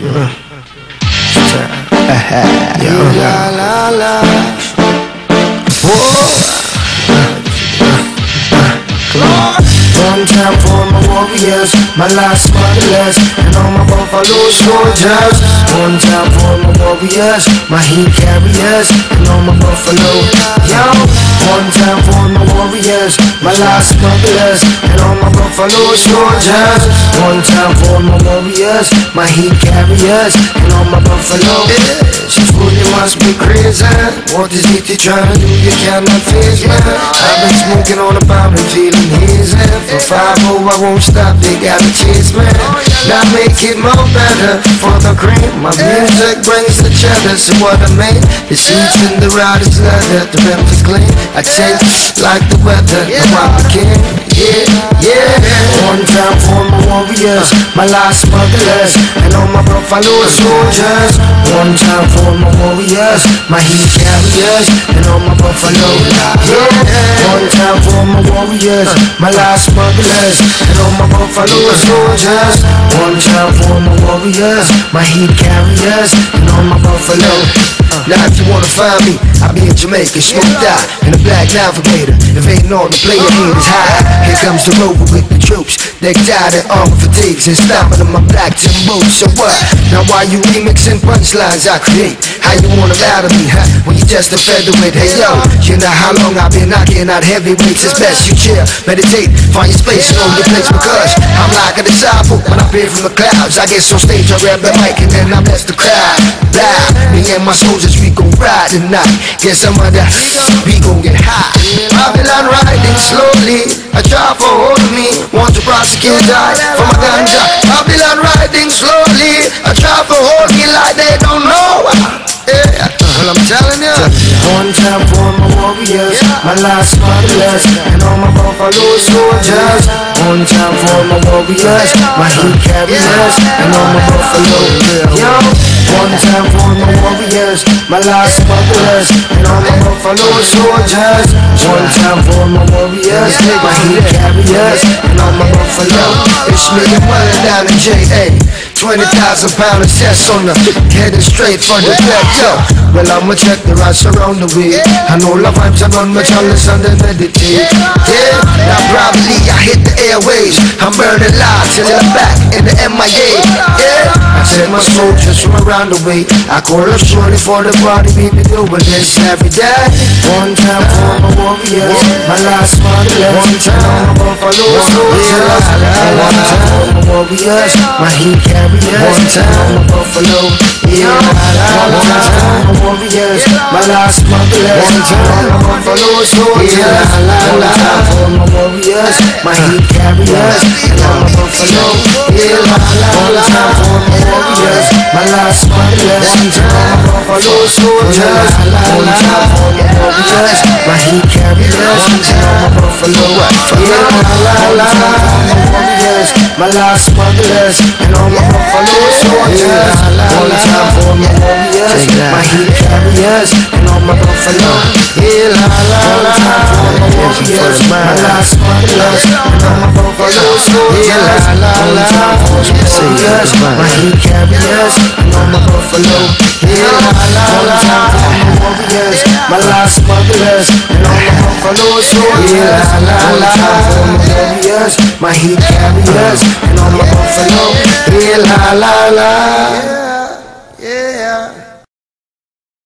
La. One time for my warriors, my last motherless, and all my buffalo soldiers. One time for my warriors, my heat carriers, and all my buffalo. Yo, one time for warriors, my last motherless, and all my buffalo soldiers. One time for my warriors, my heat carriers, and all my buffalo. She fool, you must be crazy. What is it you trying to do? You cannot face me. I've been smoking on the bomb and feeling hazy. For five oh, I won't stop. They gotta chase me. Now make it more better for the cream. My music brings the cheddar. So what I mean? The seats in the ride is leather. The rims is clean. I change like the weather. I'm the king. Yeah, yeah. One time for my warriors, my last smugglers, and all my buffalo soldiers. One time for my warriors, my heat carriers, and all my buffalo. Yeah. One time for my warriors, my last smugglers, and all my buffalo soldiers. One time for my warriors, my heat carriers, and all my buffalo. Now if you wanna find me, I'll be in Jamaica, smoked out in a black navigator. If ain't on the player, is high. Here comes the rover troops. Decked out in armor fatigues and stomping on my black tin boots. So what? Now why you remixing punchlines I create? How you wanna lie to me, huh? When you just a featherweight. Hey yo, you know how long I've been knocking out heavyweights. It's best you chill, meditate, find your space, know your place because I'm like a disciple. When I appear from the clouds, I get on stage, I grab the mic and then I bless the crowd. Me and my soldiers, we gon' ride tonight. Guess I'm that, we gon' get high. Babylon riding slowly. I try for hold of me. To die for my ganja. Babylon riding slowly. I try for hold me like they don't know. Yeah, well I'm telling you. One time for my warriors, my last motherless, and all my buffalo soldiers. One time for my warriors, my heat carriers, and all my buffalo. Yo, one time for my warriors, my last motherless, and all my buffalo soldiers. One time for my warriors, my heat carriers, and all my buffalo. It's me and Weller down in J.A. 20,000 pound chest on the heading straight for the yo. Well, I'ma check the rats around the way. I know love vibes are on my chalice and then meditate. Yeah, now probably I hit the airways. I'm burning live till I'm back in the MIA. Yeah, send my soldiers from around the way. I call up shorty for the party, we be doing this every day. One time for my warriors, my last motherless. One time my buffalo soldiers. One time for my warriors, my heat carriers. One time my buffalo, yeah. One time for my warriors, my last One time my buffalo soldiers. One time for my warriors, my heat carriers, and all my buffalo, yeah. One time for my warriors, my last. One time my buffalo soldiers. One time for my warriors, my heat carriers, and all my buffalo, yeah. One time for my warriors, my last motherless, and all my buffalo soldiers. One time for my warriors, my heat carriers, all my buffalo. Yeah, la la la. One for my warriors, my last and all my buffalo. Yeah, la la la. One my heat carriers, my buffalo. Yeah, la la la. One time my last motherless, and all my buffalo soldiers. Yeah, la la la. One my heat carriers, and all my buffalo. Yeah, la la la.